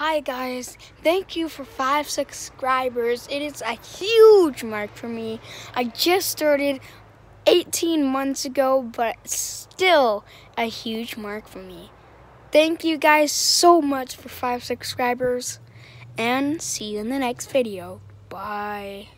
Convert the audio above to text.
Hi guys, thank you for five subscribers. It is a huge mark for me. I just started 18 months ago, but still a huge mark for me. Thank you guys so much for five subscribers and see you in the next video. Bye.